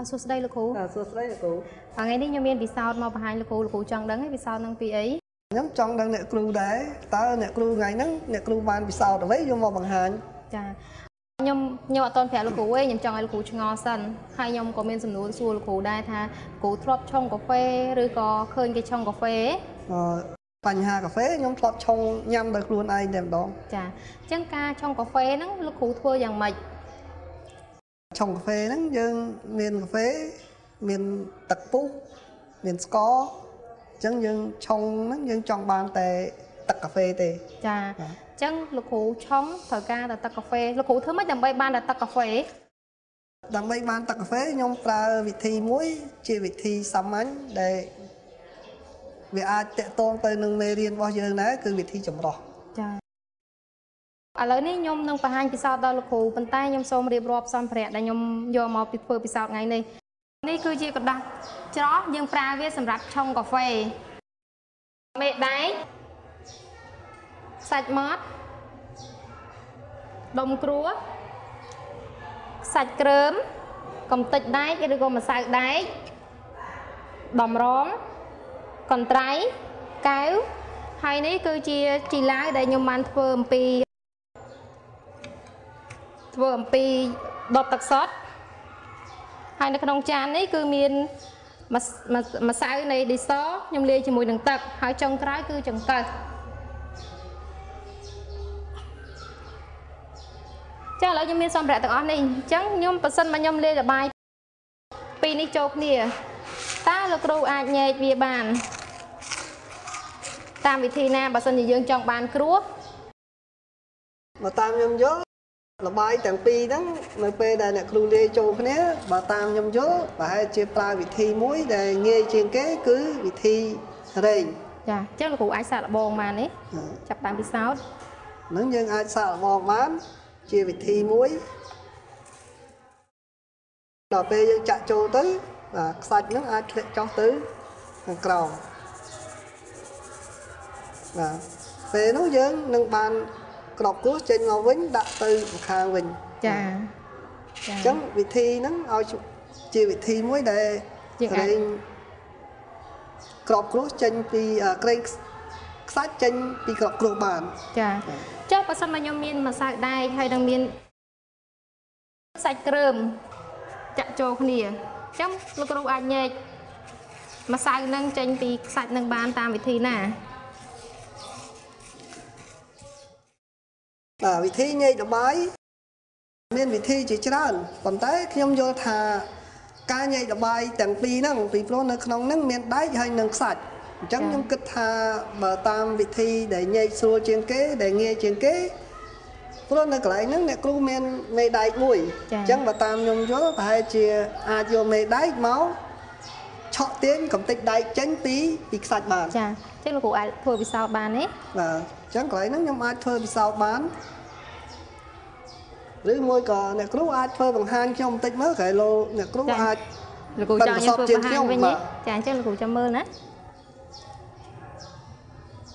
អសួស្តីលោកគ្រូបាទសួស្តីលោកគ្រូថ្ងៃនេះខ្ញុំមានពិសោធន៍មកបង្ហាញលោកគ្រូលោកគ្រូចង់ដឹងឯពិសោធន៍នឹងពីអីខ្ញុំចង់ដឹងអ្នកគ្រូដែរតើអ្នកគ្រូថ្ងៃហ្នឹងអ្នកគ្រូបានពិសោធន៍អ្វីយកមកបង្ហាញចាខ្ញុំខ្ញុំអត់តន់ប្រាប់លោកគ្រូទេខ្ញុំចង់ឲ្យលោកគ្រូឆ្ងល់សិនហើយខ្ញុំក៏មានសំណួរសួរលោកគ្រូដែរថាលោកគ្រូធ្លាប់ឆុងកាហ្វេឬក៏ឃើញគេឆុងកាហ្វេទេអឺបញ្ហាកាហ្វេខ្ញុំធ្លាប់ឆុងញ៉ាំដោយខ្លួនឯងតែម្ដងចាអញ្ចឹងការឆុងកាហ្វេហ្នឹងលោកគ្រូធ្វើយ៉ាងម៉េច ឆុងកាហ្វេហ្នឹងយើងមានកាហ្វេមានទឹកពុះមានស្ករអញ្ចឹងយើងឆុងហ្នឹងយើងចង់បានតែទឹកកាហ្វេទេចាអញ្ចឹងលោកគ្រូឆុងត្រូវការតែទឹកកាហ្វេលោកគ្រូធ្វើម៉េចដើម្បីបានតែទឹកកាហ្វេដើម្បីបានទឹកកាហ្វេខ្ញុំប្រើវិធីមួយ ជាវិធីសាមញ្ញដែលវាអាចតកតងទៅនឹងមេរៀនរបស់យើងដែរគឺវិធីចម្រោះចា ឥឡូវនេះខ្ញុំនឹងបង្ហាញពិសោធន៍ដល់លោកគ្រូប៉ុន្តែខ្ញុំសូមរៀបរាប់សម្ភារៈដែលខ្ញុំយកមកពីធ្វើពិសោធន៍ថ្ងៃនេះនេះគឺជាกระดาษច្រោះយើងប្រើវាសម្រាប់ឆុងកាហ្វេមេដែកសាច់ម៉ត់ដុំគ្រួសាច់គ្រើមកំទេចដែកឬក៏ម្សៅដែកដំរងកន្ត្រៃកែវហើយនេះគឺជាជីឡាវដែលខ្ញុំបានធ្វើអំពី ធ្វើអំពីដុតទឹកសុទ្ធហើយនៅក្នុងចាននេះគឺមានម្សម្សម្សៅនៃឌីសខ្ញុំលាយជាមួយនឹងទឹក ហើយចុងក្រោយគឺចង្កឹះចាឥឡូវខ្ញុំមានសម្ភារៈទាំងអស់នេះអញ្ចឹងខ្ញុំប៉ះសិនមកខ្ញុំលាយរបាយពីរនេះចូលគ្នាតើលោកគ្រូអាចញែកវាបាន តាមវិធីណាបើសិនជាយើងចង់បានគ្រោះបើតាមខ្ញុំយល់ លបាយទាំងពីរហ្នឹងនៅពេលដែលអ្នកគ្រូលាយចូលគ្នាបើតាមខ្ញុំយល់ប្រហែលជាប្រើវិធីមួយដែលងាយជាងគេគឺវិធីរែងចាអញ្ចឹងលោកគ្រូអាចសាកល្បងបានទេចាប់តាមពិសោធន៍ហ្នឹងយើងអាចសាកល្បងបានជាវិធីមួយដល់ពេលយើងចាក់ចូលទៅបាទខ្សាច់ហ្នឹងអាចធ្លាក់ចុះទៅខាងក្រោមបាទពេលនោះយើងនឹងបាន ក្របគ្រោះចេញមកវិញដាក់ទៅម្ខាងវិញចាចាអញ្ចឹងវិធីហ្នឹងឲ្យជាវិធីមួយដែលយើងអាចក្រែងក្របគ្រោះចេញពីអ่าក្រែងខ្សាច់ចេញពីក្របគ្រោះបានចាចុះបើសិនមកខ្ញុំមានម្សៅដែកហើយនឹងមានសាច់គ្រើមចាក់ចូលគ្នាអញ្ចឹងលោកគ្រូអាចញែកម្សៅនឹងចេញពីខ្សាច់នឹងបានតាមវិធីណា វិធីញែកលបាយមានវិធីជាច្រើនប៉ុន្តែខ្ញុំយល់ថាការញែកលបាយទាំងពីរហ្នឹងពីព្រោះនៅក្នុងហ្នឹងមានដែកហើយនិងខ្សាច់អញ្ចឹងខ្ញុំគិតថាបើតាមវិធីដែលញែកស្រួលជាងគេ ដែលងាយជាងគេព្រោះនៅកន្លែងហ្នឹងអ្នកគ្រូមានមេដែកមួយអញ្ចឹងបើតាមខ្ញុំយល់ប្រហែលជាអាចយកមេដែកមកឆក់ទាញកំទេចដែកចេញពីពីខ្សាច់បានចាអញ្ចឹងលោកគ្រូអាចធ្វើពិសោធន៍បានទេបាទអញ្ចឹងកន្លែងហ្នឹងខ្ញុំអាចធ្វើពិសោធន៍បាន ឬមួយក៏អ្នកគ្រូអាចធ្វើបង្ហាញខ្ញុំបន្តិចមើលក្រែលោអ្នកគ្រូអាចលោកគ្រូចង់ខ្ញុំធ្វើបង្ហាញវិញបាទេទចាអញ្ចឹងលោកគ្រូចាំមើលណា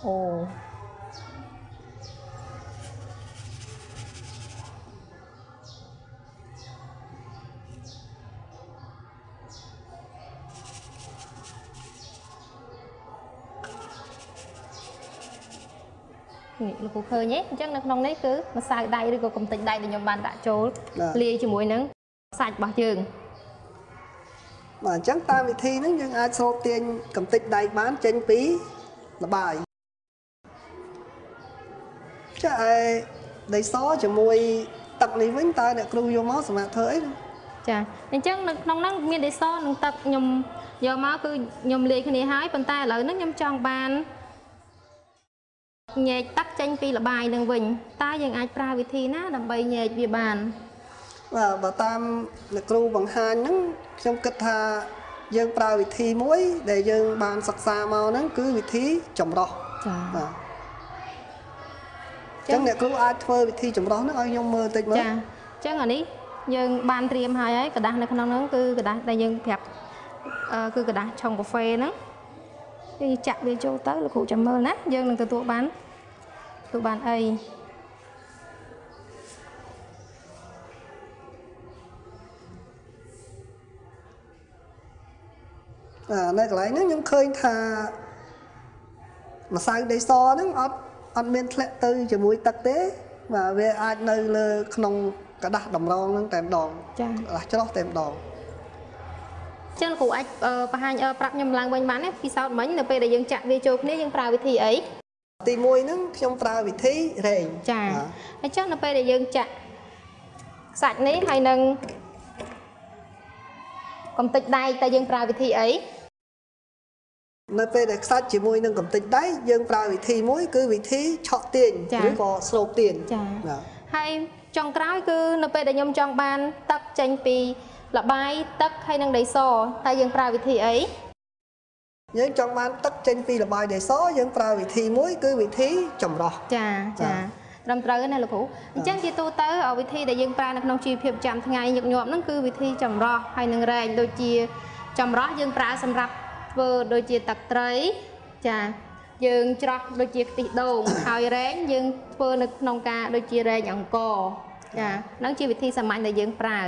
អូ នេះលោកគ្រូឃើញទេអញ្ចឹងនៅក្នុងនេះគឺម្សៅដៃឬក៏កំទេចដៃដែលខ្ញុំបានដាក់ចូលលាយជាមួយនឹងសាច់របស់យើងបាទអញ្ចឹងតាមវិធីហ្នឹងយើងអាចស្រូបទាញកំទេចដែកបានចេញពីលបាយចាឯដីសជាមួយទឹកនេះវិញតើអ្នកគ្រូយកមកសម្រាប់ធ្វើអីចាអញ្ចឹងនៅក្នុងហ្នឹងមានដីសនិងទឹកខ្ញុំយកមកគឺខ្ញុំលាយគ្នាហើយប៉ុន្តែឥឡូវហ្នឹងខ្ញុំចង់បាន ញែកទឹកចេញពីលបាយនឹងវិញតើយើងអាចប្រើវិធីណាដើម្បីញែកវាបាន បាទបើតាមអ្នកគ្រូបង្ហាញហ្នឹងខ្ញុំគិតថាយើងប្រើវិធីមួយ ដែលយើងបានសិក្សាមកហ្នឹងគឺវិធីចម្រោះ ចា បាទអញ្ចឹងអ្នកគ្រូអាចធ្វើវិធីចម្រោះហ្នឹងឲ្យខ្ញុំមើលតិចមើល ចាអញ្ចឹងអានេះយើងបានត្រៀមហើយហើយកระดาษនៅក្នុងហ្នឹងគឺกระดาษដែលយើងប្រាប់អឺគឺกระดาษឆុងកាហ្វេហ្នឹងយើងចាក់វាចូលទៅលោកគ្រូចាំមើលណាយើងនឹងទទួលបាន ទទួលបានអី អានៅកន្លែងហ្នឹងខ្ញុំឃើញថាម្សៅដីសហ្នឹងអត់អត់មានធ្លាក់ទៅជាមួយទឹកទេបាទវាអាចនៅលើក្នុងกระดาษតម្រងហ្នឹងតែម្ដង ចា៎ กระดาษច្រោះតែម្ដង ចឹងលោកគ្រូអាចអឺបង្ហាញអឺប្រាប់ខ្ញុំឡើងវិញបានទេពិសោធន៍មិញនៅពេលដែលយើងចាក់វាចូលគ្នាយើងប្រើវិធីអី ទី1ហ្នឹងខ្ញុំប្រើវិធីរែងចាបាទអញ្ចឹងនៅពេលដែលយើងចាក់ខ្សាច់នេះហើយនឹងកំតិចដែកតែយើងប្រើវិធីអីនៅពេលដែលខ្សាច់ជាមួយនឹងកំទេចដៃយើងប្រើវិធីមួយ គឺវិធីឆក់ទាញឬក៏ស្រូបទាញចាបាទហើយចុងក្រោយគឺនៅពេលដែលខ្ញុំចង់បាន ទឹកចេញពីលបាយទឹកហើយនឹងដីសតែយើងប្រើវិធីអី យើងចង់បានទឹកចេញពីលបាយដីសយើងប្រើវិធីមួយគឺវិធីចម្រោះចាចាត្រឹមត្រូវណាលោកគ្រូអញ្ចឹងជាទូទៅអវិធីដែលយើងប្រើនៅក្នុងជីវភាពប្រចាំថ្ងៃញឹកញាប់ហ្នឹងគឺវិធីចម្រោះហើយនឹងរែងដូចជាចម្រោះយើងប្រើសម្រាប់ធ្វើដូចជាទឹកត្រីចាយើងច្រោះដូចជាខ្ទិះដូងហើយរែងយើងធ្វើនៅក្នុងការដូចជារែងអង្គរចាហ្នឹងជាវិធីសាមញ្ញដែលយើងប្រើ